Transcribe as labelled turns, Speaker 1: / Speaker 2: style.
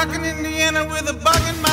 Speaker 1: stuck in Indiana with a bug in my